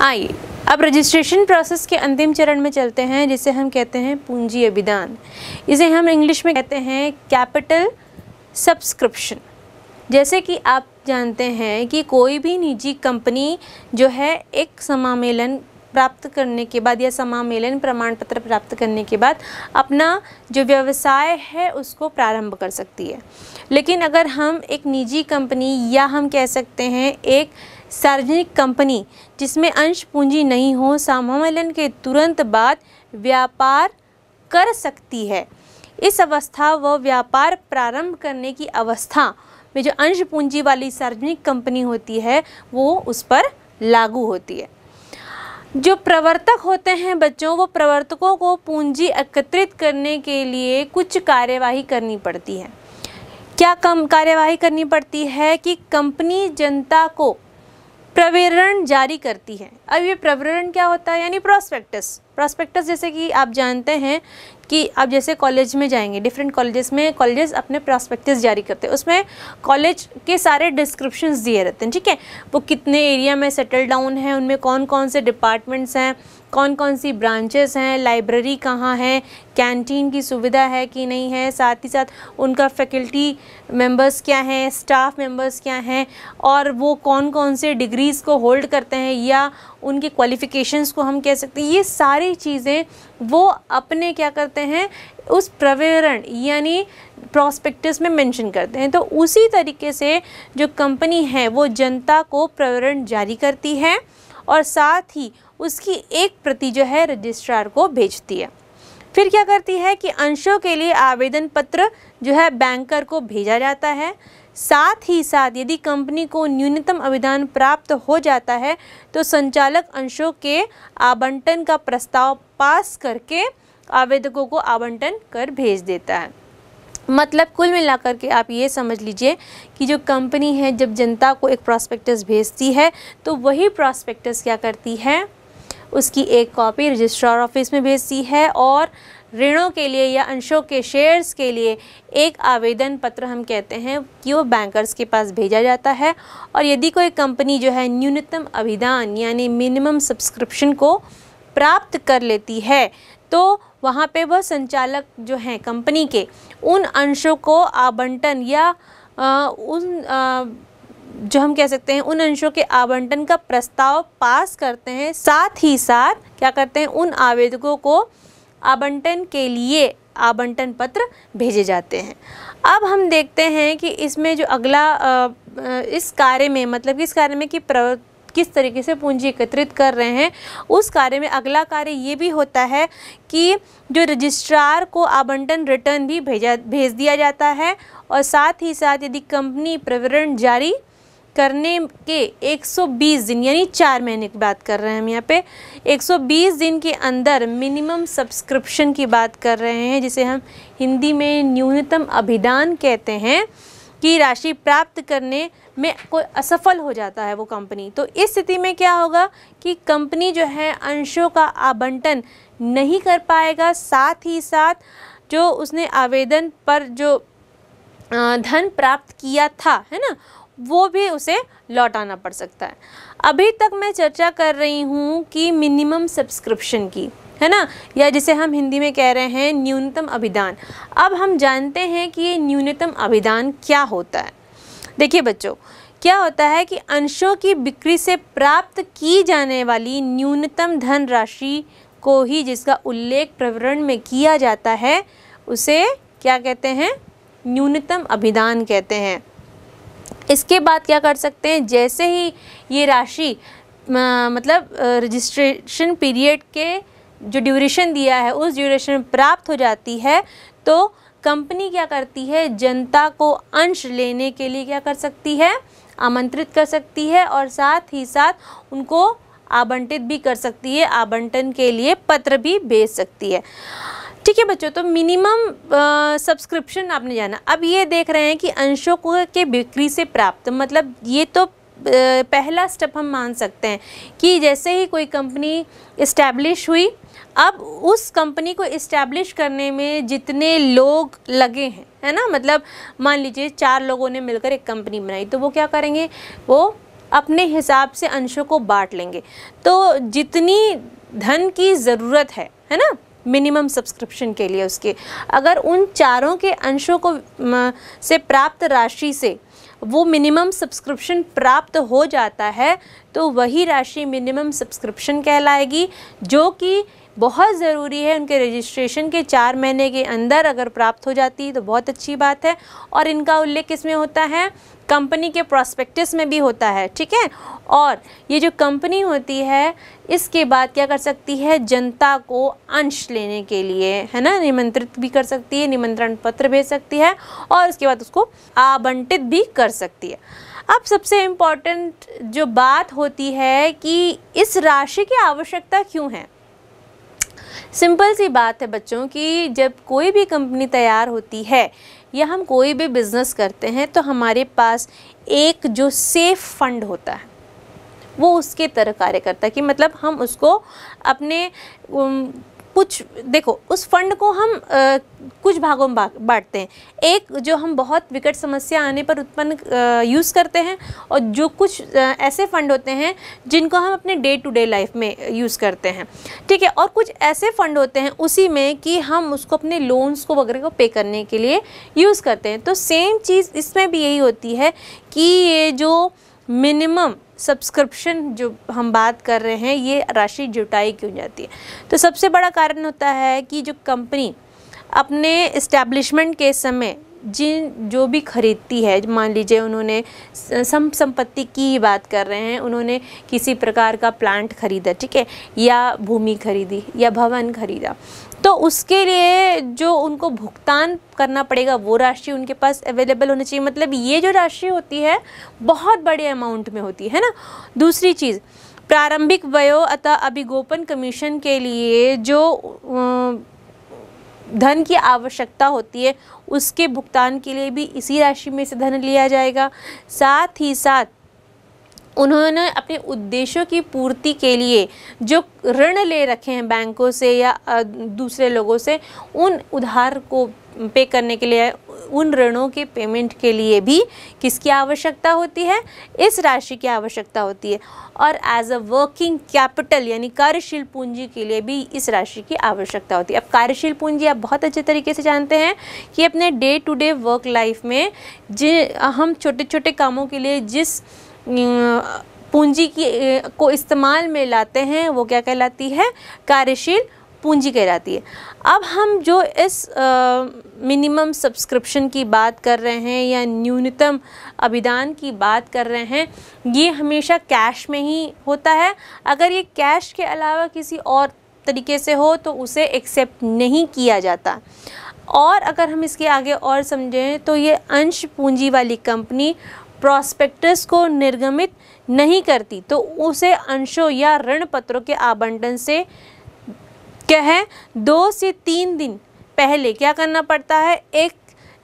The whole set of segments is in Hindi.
आइए, अब रजिस्ट्रेशन प्रोसेस के अंतिम चरण में चलते हैं, जिसे हम कहते हैं पूंजी अभिदान। इसे हम इंग्लिश में कहते हैं कैपिटल सब्सक्रिप्शन जैसे कि आप जानते हैं कि कोई भी निजी कंपनी जो है एक समामेलन प्राप्त करने के बाद या समामेलन प्रमाण पत्र प्राप्त करने के बाद अपना जो व्यवसाय है उसको प्रारंभ कर सकती है। लेकिन अगर हम एक निजी कंपनी या हम कह सकते हैं एक सार्वजनिक कंपनी, जिसमें अंश पूंजी नहीं हो, समामेलन के तुरंत बाद व्यापार कर सकती है। इस अवस्था व व्यापार प्रारंभ करने की अवस्था में जो अंश पूंजी वाली सार्वजनिक कंपनी होती है, वो उस पर लागू होती है। जो प्रवर्तक होते हैं बच्चों, वो प्रवर्तकों को पूंजी एकत्रित करने के लिए कुछ कार्यवाही करनी पड़ती है। क्या कम कार्यवाही करनी पड़ती है कि कंपनी जनता को प्रविवरण जारी करती है। अब ये प्रवरण क्या होता है? यानी प्रोस्पेक्टस प्रोस्पेक्टस जैसे कि आप जानते हैं कि आप जैसे कॉलेज में जाएँगे डिफरेंट कॉलेजेस में कॉलेजेस अपने प्रॉस्पेक्टस जारी करते हैं। उसमें कॉलेज के सारे डिस्क्रिप्शंस दिए रहते हैं, ठीक है? वो कितने एरिया में सेटल डाउन है, उनमें कौन कौन से डिपार्टमेंट्स हैं कौन कौन सी ब्रांचेस हैं लाइब्रेरी कहाँ है कैंटीन की सुविधा है कि नहीं है, साथ ही साथ उनका फैकल्टी मेंबर्स क्या हैं स्टाफ मेंबर्स क्या हैं, और वो कौन कौन से डिग्रीज़ को होल्ड करते हैं या उनके क्वालिफ़िकेशंस को हम कह सकते हैं। ये सारी चीज़ें वो अपने क्या करते हैं, उस प्रविवरण यानी प्रॉस्पेक्टस में मेंशन करते हैं। तो उसी तरीके से जो कंपनी है, वो जनता को प्रविवरण जारी करती है और साथ ही उसकी एक प्रति जो है रजिस्ट्रार को भेजती है। फिर क्या करती है कि अंशों के लिए आवेदन पत्र जो है बैंकर को भेजा जाता है। साथ ही साथ यदि कंपनी को न्यूनतम अभिधान प्राप्त हो जाता है तो संचालक अंशों के आवंटन का प्रस्ताव पास करके आवेदकों को आवंटन कर भेज देता है। मतलब कुल मिलाकर के आप ये समझ लीजिए कि जो कंपनी है, जब जनता को एक प्रॉस्पेक्टस भेजती है तो वही प्रॉस्पेक्टस क्या करती है? उसकी एक कॉपी रजिस्ट्रार ऑफ़िस में भेजती है और ऋणों के लिए या अंशों के शेयर्स के लिए एक आवेदन पत्र हम कहते हैं कि वो बैंकर्स के पास भेजा जाता है। और यदि कोई कंपनी जो है न्यूनतम अभिदान यानी मिनिमम सब्सक्रिप्शन को प्राप्त कर लेती है तो वहाँ पे वह संचालक जो हैं कंपनी के उन अंशों को आवंटन या आ, उन आ, जो हम कह सकते हैं, उन अंशों के आवंटन का प्रस्ताव पास करते हैं, साथ ही साथ क्या करते हैं, उन आवेदकों को आवंटन के लिए आवंटन पत्र भेजे जाते हैं। अब हम देखते हैं कि इसमें जो अगला इस कार्य में मतलब कि इस कार्य में कि किस तरीके से पूंजी एकत्रित कर रहे हैं, उस कार्य में अगला कार्य ये भी होता है कि जो रजिस्ट्रार को आवंटन रिटर्न भी भेजा, भेज दिया जाता है और साथ ही साथ यदि कंपनी प्रवरण जारी करने के 120 दिन, यानी चार महीने की बात कर रहे हैं हम यहाँ पे। 120 दिन के अंदर मिनिमम सब्सक्रिप्शन की बात कर रहे हैं, जिसे हम हिंदी में न्यूनतम अभिदान कहते हैं की राशि प्राप्त करने में कोई असफल हो जाता है वो कंपनी। तो इस स्थिति में क्या होगा कि कंपनी जो है अंशों का आबंटन नहीं कर पाएगा, साथ ही साथ जो उसने आवेदन पर जो धन प्राप्त किया था, है ना वो भी उसे लौटाना पड़ सकता है। अभी तक मैं चर्चा कर रही हूँ कि मिनिमम सब्सक्रिप्शन की, है ना? या जिसे हम हिंदी में कह रहे हैं न्यूनतम अभिदान। अब हम जानते हैं कि ये न्यूनतम अभिदान क्या होता है। देखिए बच्चों, क्या होता है कि अंशों की बिक्री से प्राप्त की जाने वाली न्यूनतम धन राशि को ही जिसका उल्लेख प्रवरण में किया जाता है, उसे क्या कहते हैं? न्यूनतम अभिदान कहते हैं। इसके बाद क्या कर सकते हैं? जैसे ही ये राशि मतलब रजिस्ट्रेशन पीरियड के जो ड्यूरेशन दिया है, उस ड्यूरेशन प्राप्त हो जाती है तो कंपनी क्या करती है? जनता को अंश लेने के लिए क्या कर सकती है? आमंत्रित कर सकती है और साथ ही साथ उनको आवंटित भी कर सकती है, आवंटन के लिए पत्र भी भेज सकती है। ठीक है बच्चों तो मिनिमम सब्सक्रिप्शन आपने जाना। अब ये देख रहे हैं कि अंशों को के बिक्री से प्राप्त मतलब ये तो पहला स्टेप हम मान सकते हैं कि जैसे ही कोई कंपनी इस्टेब्लिश हुई, अब उस कंपनी को इस्टेब्लिश करने में जितने लोग लगे हैं, है ना? मतलब मान लीजिए चार लोगों ने मिलकर एक कंपनी बनाई तो वो क्या करेंगे? वो अपने हिसाब से अंशों को बांट लेंगे। तो जितनी धन की ज़रूरत है है ना? मिनिमम सब्सक्रिप्शन के लिए उसके। अगर उन चारों के अंशों को से प्राप्त राशि से वो मिनिमम सब्सक्रिप्शन प्राप्त हो जाता है तो वही राशि मिनिमम सब्सक्रिप्शन कहलाएगी, जो कि बहुत ज़रूरी है उनके रजिस्ट्रेशन के चार महीने के अंदर अगर प्राप्त हो जाती तो बहुत अच्छी बात है। और इनका उल्लेख किसमें होता है? कंपनी के प्रोस्पेक्टस में भी होता है, ठीक है? और ये जो कंपनी होती है, इसके बाद क्या कर सकती है? जनता को अंश लेने के लिए, है ना? निमंत्रित भी कर सकती है, निमंत्रण पत्र भेज सकती है, और उसके बाद उसको आवंटित भी कर सकती है। अब सबसे इंपॉर्टेंट जो बात होती है कि इस राशि की आवश्यकता क्यों है? सिंपल सी बात है बच्चों कि, जब कोई भी कंपनी तैयार होती है या हम कोई भी बिज़नेस करते हैं तो हमारे पास एक जो सेफ़ फंड होता है, वो उसके तरह कार्य करता है कि मतलब हम उसको अपने कुछ देखो उस फंड को हम आ, कुछ भागों में बांटते हैं। एक जो हम बहुत विकट समस्या आने पर उत्पन्न यूज़ करते हैं और जो कुछ आ, ऐसे फंड होते हैं जिनको हम अपने डे टू डे लाइफ में यूज़ करते हैं। ठीक है और कुछ ऐसे फंड होते हैं उसी में कि हम उसको अपने लोन्स को वगैरह को पे करने के लिए यूज़ करते हैं। तो सेम चीज़ इसमें भी यही होती है कि ये जो मिनिमम सब्सक्रिप्शन जो हम बात कर रहे हैं, ये राशि जुटाई क्यों जाती है? तो सबसे बड़ा कारण होता है कि जो कंपनी अपने इस्टेब्लिशमेंट के समय जिन, जो भी खरीदती है, मान लीजिए उन्होंने सम संपत्ति की ही बात कर रहे हैं, उन्होंने किसी प्रकार का प्लांट खरीदा, ठीक है? या भूमि खरीदी, या भवन खरीदा। तो उसके लिए जो उनको भुगतान करना पड़ेगा, वो राशि उनके पास अवेलेबल होनी चाहिए। मतलब ये जो राशि होती है, बहुत बड़े अमाउंट में होती है ना? दूसरी चीज़, प्रारंभिक वयो अतः अभिगोपन कमीशन के लिए जो धन की आवश्यकता होती है, उसके भुगतान के लिए भी इसी राशि में से धन लिया जाएगा। साथ ही साथ उन्होंने अपने उद्देश्यों की पूर्ति के लिए जो ऋण ले रखे हैं बैंकों से या दूसरे लोगों से, उन उधार को पे करने के लिए, उन ऋणों के पेमेंट के लिए भी किसकी आवश्यकता होती है? इस राशि की आवश्यकता होती है। और एज अ वर्किंग कैपिटल यानी कार्यशील पूंजी के लिए भी इस राशि की आवश्यकता होती है। अब कार्यशील पूंजी आप बहुत अच्छे तरीके से जानते हैं कि अपने day to day work life में जि हम छोटे छोटे कामों के लिए जिस पूंजी की को इस्तेमाल में लाते हैं, वो क्या कहलाती है? कार्यशील पूंजी कहलाती है। अब हम जो इस मिनिमम सब्सक्रिप्शन की बात कर रहे हैं या न्यूनतम अभिदान की बात कर रहे हैं, ये हमेशा कैश में ही होता है। अगर ये कैश के अलावा किसी और तरीके से हो तो उसे एक्सेप्ट नहीं किया जाता। और अगर हम इसके आगे और समझें तो ये अंश पूंजी वाली कंपनी प्रॉस्पेक्टस को निर्गमित नहीं करती तो उसे अंशों या ऋण पत्रों के आवंटन से क्या है दो से तीन दिन पहले क्या करना पड़ता है? एक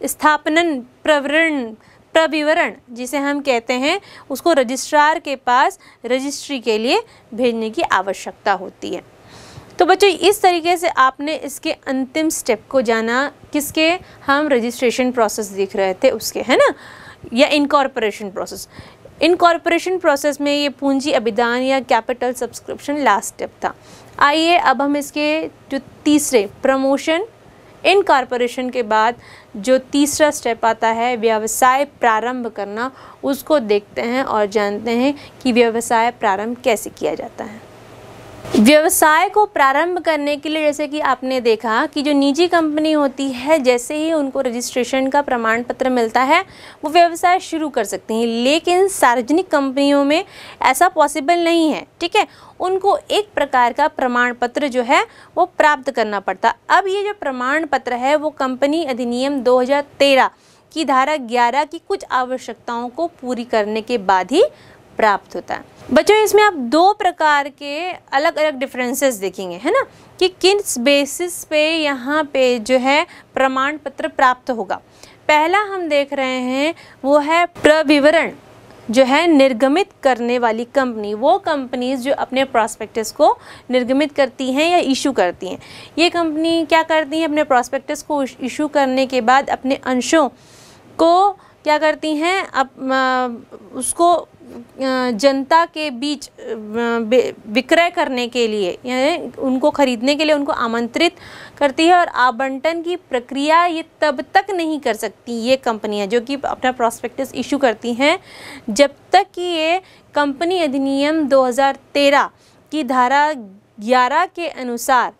स्थापनन प्रवरण, प्रविवरण, जिसे हम कहते हैं, उसको रजिस्ट्रार के पास रजिस्ट्री के लिए भेजने की आवश्यकता होती है। तो बच्चों, इस तरीके से आपने इसके अंतिम स्टेप को जाना, किसके? हम रजिस्ट्रेशन प्रोसेस देख रहे थे उसके, है ना? या इनकॉर्पोरेशन प्रोसेस इनकॉर्पोरेशन प्रोसेस में ये पूंजी अभिदान या कैपिटल सब्सक्रिप्शन लास्ट स्टेप था। आइए अब हम इसके जो तीसरे प्रमोशन इन कॉरपोरेशन के बाद जो तीसरा स्टेप आता है, व्यवसाय प्रारंभ करना, उसको देखते हैं और जानते हैं कि व्यवसाय प्रारंभ कैसे किया जाता है। व्यवसाय को प्रारंभ करने के लिए, जैसे कि आपने देखा कि जो निजी कंपनी होती है, जैसे ही उनको रजिस्ट्रेशन का प्रमाण पत्र मिलता है, वो व्यवसाय शुरू कर सकती हैं। लेकिन सार्वजनिक कंपनियों में ऐसा पॉसिबल नहीं है, ठीक है? उनको एक प्रकार का प्रमाण पत्र जो है, वो प्राप्त करना पड़ता। अब ये जो प्रमाण पत्र है, वो कंपनी अधिनियम 2013 की धारा 11 की कुछ आवश्यकताओं को पूरी करने के बाद ही प्राप्त होता है। बच्चों, इसमें आप दो प्रकार के अलग अलग डिफरेंसेस देखेंगे, है ना? कि किस बेसिस पे यहाँ पे जो है प्रमाण पत्र प्राप्त होगा। पहला हम देख रहे हैं, वो है प्रविवरण, जो है निर्गमित करने वाली कंपनी वो कंपनीज़ जो अपने प्रॉस्पेक्टस को निर्गमित करती हैं या इशू करती हैं। ये कंपनी क्या करती हैं? अपने प्रॉस्पेक्टस को इशू करने के बाद अपने अंशों को क्या करती हैं? अब उसको जनता के बीच विक्रय करने के लिए उनको ख़रीदने के लिए उनको आमंत्रित करती है और आवंटन की प्रक्रिया ये तब तक नहीं कर सकती ये कंपनियाँ, जो कि अपना प्रॉस्पेक्टस इशू करती हैं, जब तक कि ये कंपनी अधिनियम 2013 की धारा 11 के अनुसार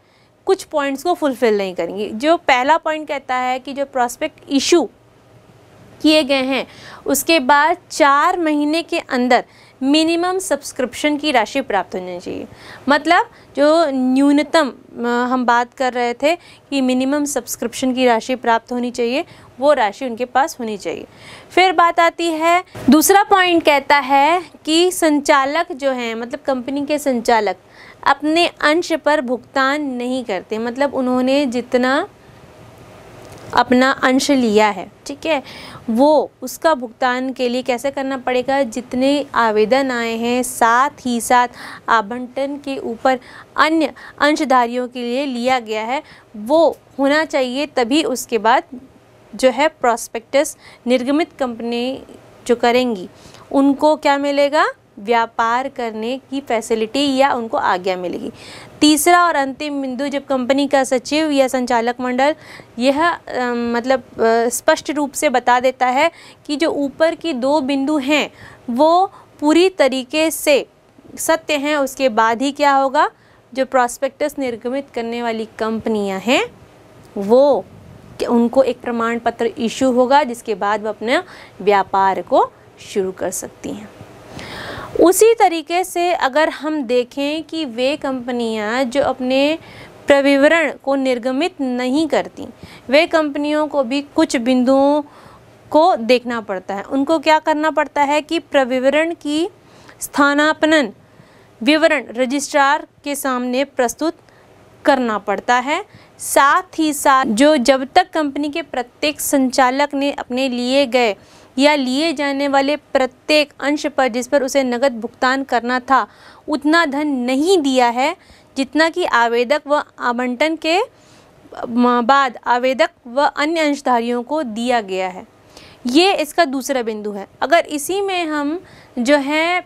कुछ पॉइंट्स को फुलफ़िल नहीं करेंगी। जो पहला पॉइंट कहता है कि जो प्रॉस्पेक्ट इशू किए गए हैं। उसके बाद चार महीने के अंदर मिनिमम सब्सक्रिप्शन की राशि प्राप्त होनी चाहिए। मतलब जो न्यूनतम हम बात कर रहे थे कि मिनिमम सब्सक्रिप्शन की राशि प्राप्त होनी चाहिए, वो राशि उनके पास होनी चाहिए। फिर बात आती है, दूसरा पॉइंट कहता है कि संचालक जो हैं मतलब कंपनी के संचालक, अपने अंश पर भुगतान नहीं करते। मतलब उन्होंने जितना अपना अंश लिया है, ठीक है? वो उसका भुगतान के लिए कैसे करना पड़ेगा? जितने आवेदन आए हैं, साथ ही साथ आवंटन के ऊपर अन्य अंशधारियों के लिए लिया गया है, वो होना चाहिए। तभी उसके बाद जो है प्रॉस्पेक्टस निर्गमित कंपनी जो करेंगी, उनको क्या मिलेगा? व्यापार करने की फैसिलिटी या उनको आज्ञा मिलेगी। तीसरा और अंतिम बिंदु, जब कंपनी का सचिव या संचालक मंडल यह मतलब स्पष्ट रूप से बता देता है कि जो ऊपर की दो बिंदु हैं, वो पूरी तरीके से सत्य हैं, उसके बाद ही क्या होगा? जो प्रॉस्पेक्टस निर्गमित करने वाली कंपनियाँ हैं, वो उनको एक प्रमाण पत्र इशू होगा, जिसके बाद वो अपने व्यापार को शुरू कर सकती हैं। उसी तरीके से अगर हम देखें कि वे कंपनियाँ जो अपने प्रविवरण को निर्गमित नहीं करती, वे कंपनियों को भी कुछ बिंदुओं को देखना पड़ता है। उनको क्या करना पड़ता है कि प्रविवरण की स्थानापन्न, विवरण रजिस्ट्रार के सामने प्रस्तुत करना पड़ता है। साथ ही साथ जो जब तक कंपनी के प्रत्येक संचालक ने अपने लिए गए या लिए जाने वाले प्रत्येक अंश पर जिस पर उसे नगद भुगतान करना था, उतना धन नहीं दिया है, जितना कि आवेदक व आवंटन के बाद आवेदक व अन्य अंशधारियों को दिया गया है। ये इसका दूसरा बिंदु है। अगर इसी में हम जो है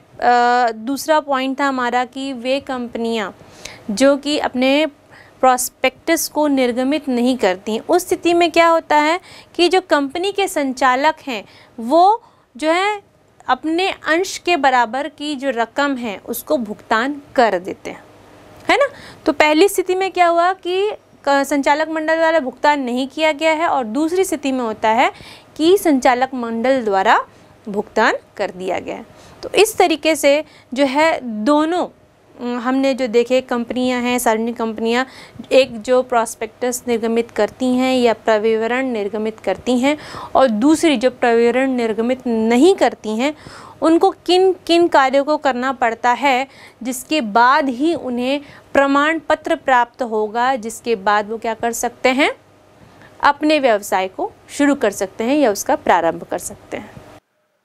दूसरा पॉइंट था हमारा कि वे कंपनियाँ, जो कि अपने प्रॉस्पेक्टस को निर्गमित नहीं करती। हैं उस स्थिति में क्या होता है कि जो कंपनी के संचालक हैं, वो जो है अपने अंश के बराबर की जो रकम है, उसको भुगतान कर देते हैं। है ना? तो पहली स्थिति में क्या हुआ कि, संचालक मंडल द्वारा भुगतान नहीं किया गया है और दूसरी स्थिति में होता है कि संचालक मंडल द्वारा भुगतान कर दिया गया है। तो इस तरीके से जो है दोनों हमने जो देखे कंपनियाँ हैं, सार्वजनिक कंपनियाँ, एक जो प्रॉस्पेक्टस निर्गमित करती हैं या प्रविवरण निर्गमित करती हैं और दूसरी जो प्रविवरण निर्गमित नहीं करती हैं, उनको किन किन कार्यों को करना पड़ता है, जिसके बाद ही उन्हें प्रमाण पत्र प्राप्त होगा, जिसके बाद वो क्या कर सकते हैं, अपने व्यवसाय को शुरू कर सकते हैं या उसका प्रारंभ कर सकते हैं।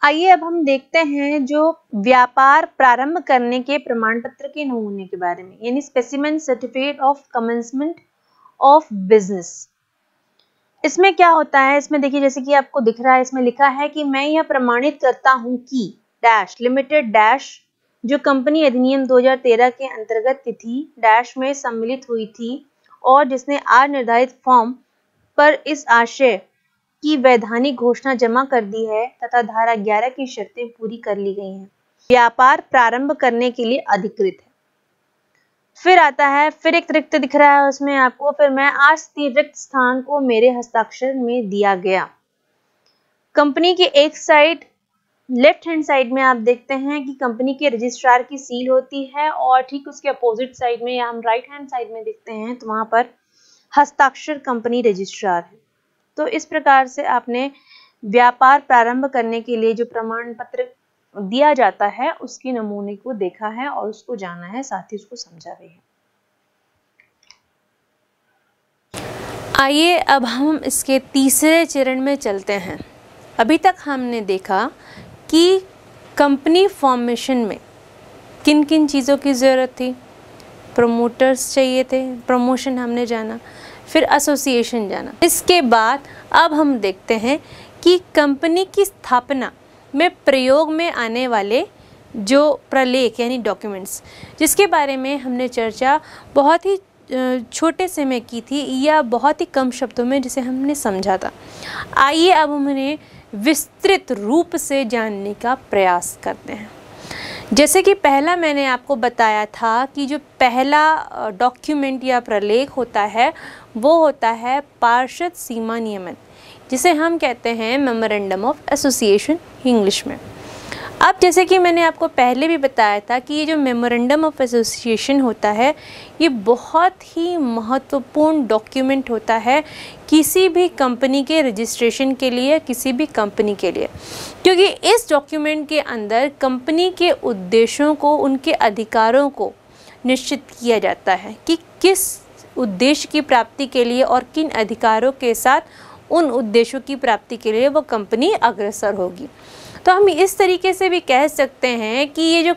आइए अब हम देखते हैं जो व्यापार प्रारंभ करने के प्रमाण पत्र के नमूने के बारे में, यानी specimen certificate of commencement of business इसमें क्या होता है? इसमें देखिए, जैसे कि आपको दिख रहा है, इसमें लिखा है कि मैं यह प्रमाणित करता हूँ कि डैश लिमिटेड डैश जो कंपनी अधिनियम 2013 के अंतर्गत तिथि डैश में सम्मिलित हुई थी और जिसने आज निर्धारित फॉर्म पर इस आशय की वैधानिक घोषणा जमा कर दी है तथा धारा 11 की शर्तें पूरी कर ली गई हैं। व्यापार प्रारंभ करने के लिए अधिकृत है। फिर आता है, फिर एक रिक्त दिख रहा है उसमें आपको, फिर मैं आज रिक्त स्थान को मेरे हस्ताक्षर में दिया गया। कंपनी के एक साइड, लेफ़्ट हैंड साइड में आप देखते हैं कि कंपनी के रजिस्ट्रार की सील होती है और ठीक उसके अपोजिट साइड में या हम राइट हैंड साइड में देखते हैं तो वहाँ पर हस्ताक्षर कंपनी रजिस्ट्रार है। तो इस प्रकार से आपने व्यापार प्रारंभ करने के लिए जो प्रमाण पत्र दिया जाता है, उसकी नमूने को देखा है और उसको जाना है, साथ ही उसको समझा भी है। आइए अब हम इसके तीसरे चरण में चलते हैं। अभी तक हमने देखा कि कंपनी फॉर्मेशन में किन किन चीज़ों की ज़रूरत थी। प्रमोटर्स चाहिए थे, प्रमोशन हमने जाना। फिर एसोसिएशन जाना। इसके बाद अब हम देखते हैं कि कंपनी की स्थापना में प्रयोग में आने वाले जो प्रलेख, यानी डॉक्यूमेंट्स जिसके बारे में हमने चर्चा बहुत ही छोटे से में की थी या बहुत ही कम शब्दों में जिसे हमने समझा था। आइए अब हम उन्हें विस्तृत रूप से जानने का प्रयास करते हैं। जैसे कि पहला मैंने आपको बताया था कि जो पहला डॉक्यूमेंट या प्रलेख होता है, वो होता है पार्षद सीमा नियमन, जिसे हम कहते हैं मेमोरेंडम ऑफ़ एसोसिएशन इंग्लिश में। अब जैसे कि मैंने आपको पहले भी बताया था कि ये जो मेमोरेंडम ऑफ़ एसोसिएशन होता है, ये बहुत ही महत्वपूर्ण डॉक्यूमेंट होता है किसी भी कंपनी के रजिस्ट्रेशन के लिए, किसी भी कंपनी के लिए। क्योंकि इस डॉक्यूमेंट के अंदर कंपनी के उद्देश्यों को, उनके अधिकारों को निश्चित किया जाता है कि किस उद्देश्य की प्राप्ति के लिए और किन अधिकारों के साथ उन उद्देश्यों की प्राप्ति के लिए वो कंपनी अग्रसर होगी। तो हम इस तरीके से भी कह सकते हैं कि ये जो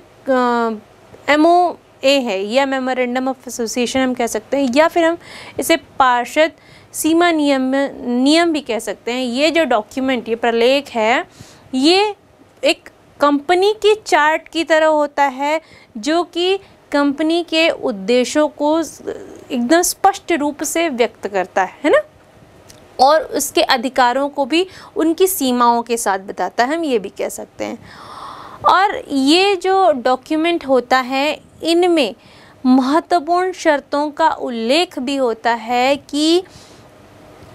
एम ओ ए है या मेमोरेंडम ऑफ़ एसोसिएशन हम कह सकते हैं, या फिर हम इसे पार्षद सीमा नियम नियम भी कह सकते हैं। ये जो डॉक्यूमेंट ये प्रलेख है, ये एक कंपनी की चार्ट की तरह होता है, जो कि कंपनी के उद्देश्यों को एकदम स्पष्ट रूप से व्यक्त करता है है ना? और उसके अधिकारों को भी उनकी सीमाओं के साथ बताता है, हम ये भी कह सकते हैं। और ये जो डॉक्यूमेंट होता है, इनमें महत्वपूर्ण शर्तों का उल्लेख भी होता है कि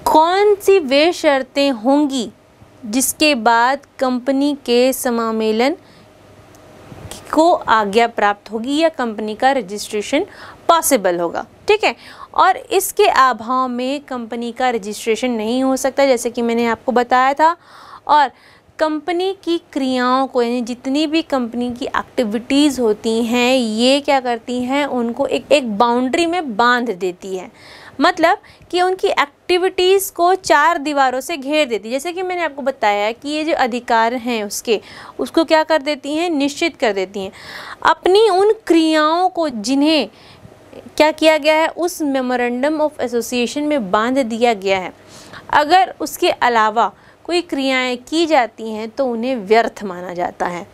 कौन सी वे शर्तें होंगी जिसके बाद कंपनी के समामेलन को आज्ञा प्राप्त होगी या कंपनी का रजिस्ट्रेशन पॉसिबल होगा। ठीक है? और इसके अभाव में कंपनी का रजिस्ट्रेशन नहीं हो सकता, जैसे कि मैंने आपको बताया था। और कंपनी की क्रियाओं को, यानी जितनी भी कंपनी की एक्टिविटीज़ होती हैं, ये क्या करती हैं? उनको एक एक बाउंड्री में बाँध देती है। मतलब कि उनकी एक्टिविटीज़ को चार दीवारों से घेर देती। है जैसे कि मैंने आपको बताया कि ये जो अधिकार हैं उसके, उसको क्या कर देती हैं? निश्चित कर देती हैं। अपनी उन क्रियाओं को जिन्हें क्या किया गया है? उस मेमोरेंडम ऑफ़ एसोसिएशन में बाँध दिया गया है। अगर उसके अलावा कोई क्रियाएँ की जाती हैं तो उन्हें व्यर्थ माना जाता है।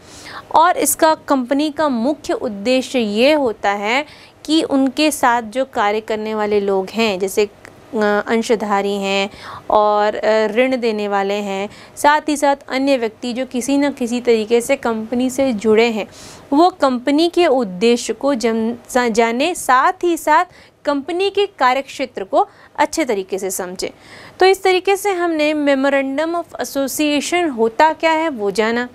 और इसका कंपनी का मुख्य उद्देश्य ये होता है कि उनके साथ जो कार्य करने वाले लोग हैं, जैसे अंशधारी हैं और ऋण देने वाले हैं, साथ ही साथ अन्य व्यक्ति जो किसी न किसी तरीके से कंपनी से जुड़े हैं वो कंपनी के उद्देश्य को जाने, साथ ही साथ कंपनी के कार्यक्षेत्र को अच्छे तरीके से समझें। तो इस तरीके से हमने मेमोरेंडम ऑफ़ एसोसिएशन होता क्या है वो जाना।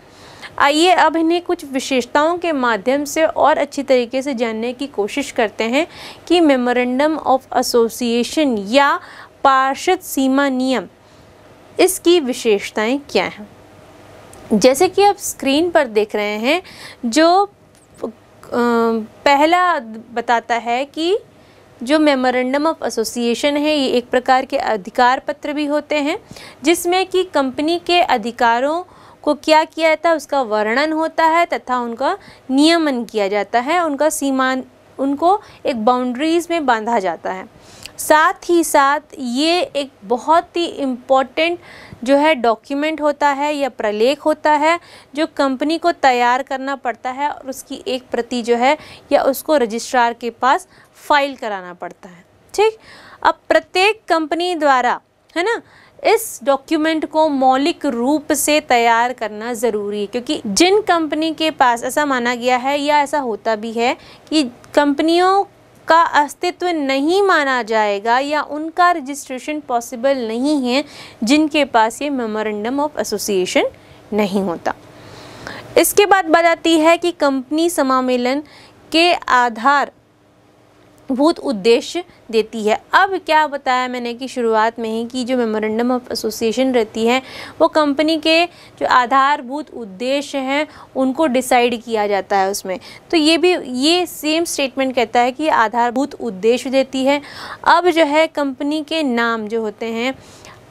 आइए अब इन्हें कुछ विशेषताओं के माध्यम से और अच्छी तरीके से जानने की कोशिश करते हैं कि मेमोरेंडम ऑफ़ एसोसिएशन या पार्षद सीमा नियम, इसकी विशेषताएँ क्या हैं। जैसे कि आप स्क्रीन पर देख रहे हैं, जो पहला बताता है कि जो मेमोरेंडम ऑफ़ एसोसिएशन है, ये एक प्रकार के अधिकार पत्र भी होते हैं, जिसमें कि कंपनी के अधिकारों को क्या किया जाता है, उसका वर्णन होता है तथा उनका नियमन किया जाता है, उनका सीमा उनको एक बाउंड्रीज़ में बांधा जाता है। साथ ही साथ ये एक बहुत ही इम्पोर्टेंट जो है डॉक्यूमेंट होता है या प्रलेख होता है, जो कंपनी को तैयार करना पड़ता है और उसकी एक प्रति जो है या उसको रजिस्ट्रार के पास फ़ाइल कराना पड़ता है। ठीक? अब प्रत्येक कंपनी द्वारा, है ना, इस डॉक्यूमेंट को मौलिक रूप से तैयार करना ज़रूरी है, क्योंकि जिन कंपनी के पास ऐसा माना गया है या ऐसा होता भी है कि कंपनियों का अस्तित्व नहीं माना जाएगा या उनका रजिस्ट्रेशन पॉसिबल नहीं है, जिनके पास ये मेमोरेंडम ऑफ़ एसोसिएशन नहीं होता। इसके बाद बताती है कि कंपनी समामेलन के आधार भूत उद्देश्य देती है। अब क्या बताया मैंने कि शुरुआत में ही कि जो मेमोरेंडम ऑफ़ एसोसिएशन रहती है, वो कंपनी के जो आधारभूत उद्देश्य हैं, उनको डिसाइड किया जाता है उसमें। तो ये भी, ये सेम स्टेटमेंट कहता है कि आधारभूत उद्देश्य देती है। अब जो है कंपनी के नाम जो होते हैं,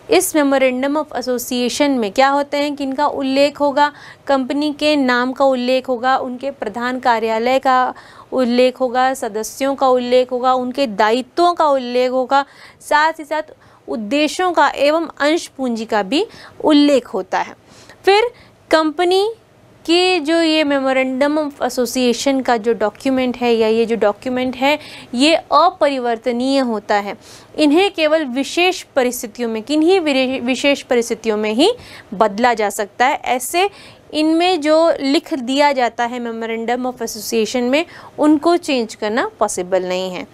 इस मेमोरेंडम ऑफ़ एसोसिएशन में क्या होते हैं कि इनका उल्लेख होगा कंपनी के नाम का उल्लेख होगा, उनके प्रधान कार्यालय का उल्लेख होगा, सदस्यों का उल्लेख होगा, उनके दायित्वों का उल्लेख होगा, साथ ही साथ उद्देश्यों का एवं अंश पूंजी का भी उल्लेख होता है। फिर कंपनी कि जो ये मेमोरेंडम ऑफ़ एसोसिएशन का जो डॉक्यूमेंट है या ये जो डॉक्यूमेंट है, ये अपरिवर्तनीय होता है। इन्हें केवल विशेष परिस्थितियों में, किन्हीं विशेष परिस्थितियों में ही बदला जा सकता है। ऐसे इनमें जो लिख दिया जाता है मेमोरेंडम ऑफ़ एसोसिएशन में, उनको चेंज करना पॉसिबल नहीं है।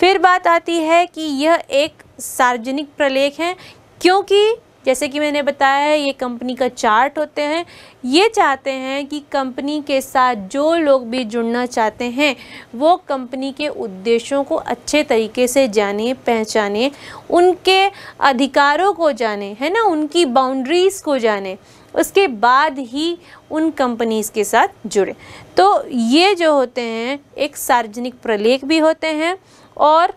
फिर बात आती है कि यह एक सार्वजनिक प्रलेख है, क्योंकि जैसे कि मैंने बताया है, ये कंपनी का चार्ट होते हैं। ये चाहते हैं कि कंपनी के साथ जो लोग भी जुड़ना चाहते हैं, वो कंपनी के उद्देश्यों को अच्छे तरीके से जाने, पहचाने, उनके अधिकारों को जाने, है ना? उनकी बाउंड्रीज़ को जाने। उसके बाद ही उन कंपनीज़ के साथ जुड़े। तो ये जो होते हैं, एक सार्वजनिक प्रलेख भी होते हैं और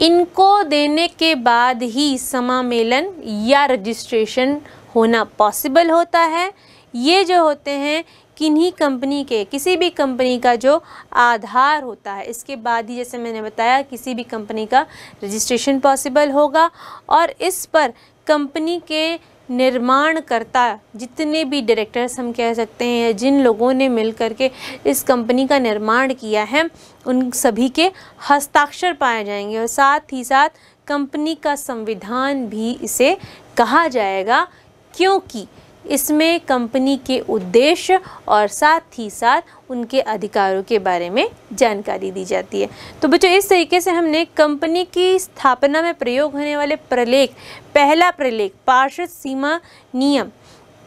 इनको देने के बाद ही समामेलन या रजिस्ट्रेशन होना पॉसिबल होता है। ये जो होते हैं, किन्हीं कंपनी के, किसी भी कंपनी का जो आधार होता है, इसके बाद ही जैसे मैंने बताया, किसी भी कंपनी का रजिस्ट्रेशन पॉसिबल होगा और इस पर कंपनी के निर्माणकर्ता जितने भी डायरेक्टर्स हम कह सकते हैं जिन लोगों ने मिल कर के इस कंपनी का निर्माण किया है, उन सभी के हस्ताक्षर पाए जाएँगे और साथ ही साथ कंपनी का संविधान भी इसे कहा जाएगा, क्योंकि इसमें कंपनी के उद्देश्य और साथ ही साथ उनके अधिकारों के बारे में जानकारी दी जाती है। तो बच्चों, इस तरीके से हमने कंपनी की स्थापना में प्रयोग होने वाले प्रलेख, पहला प्रलेख पार्षद सीमा नियम,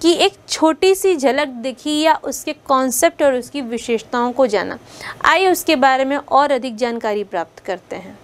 की एक छोटी सी झलक देखी या उसके कॉन्सेप्ट और उसकी विशेषताओं को जाना। आइए उसके बारे में और अधिक जानकारी प्राप्त करते हैं।